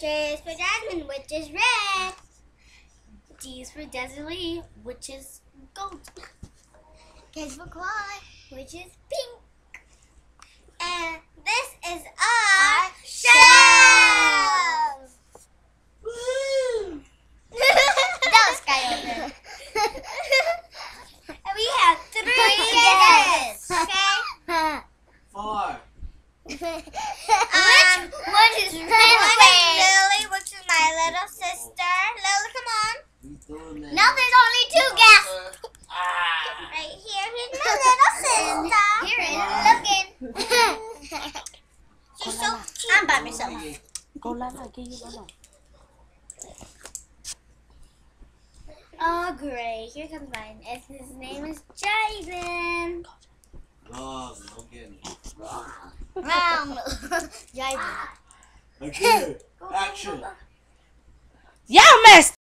J is for Jasmine, which is red. D is for Desiree, which is gold. K is for Claude, which is pink. And this is our shells. that was Sky over. and we have three guests. Okay. Four. which one is red? One is Lily, which is my little sister. Lily, come on. We doing that. Now there's only two guests. Ah. Right here, here's my little sister. Here is looking. She's so cute. I'm by myself. Go Lala, give you Lala. Oh, great. Here comes mine. And his name is Jaden. No, no getting. Um, Jaden. Okay. Action. Yeah, miss.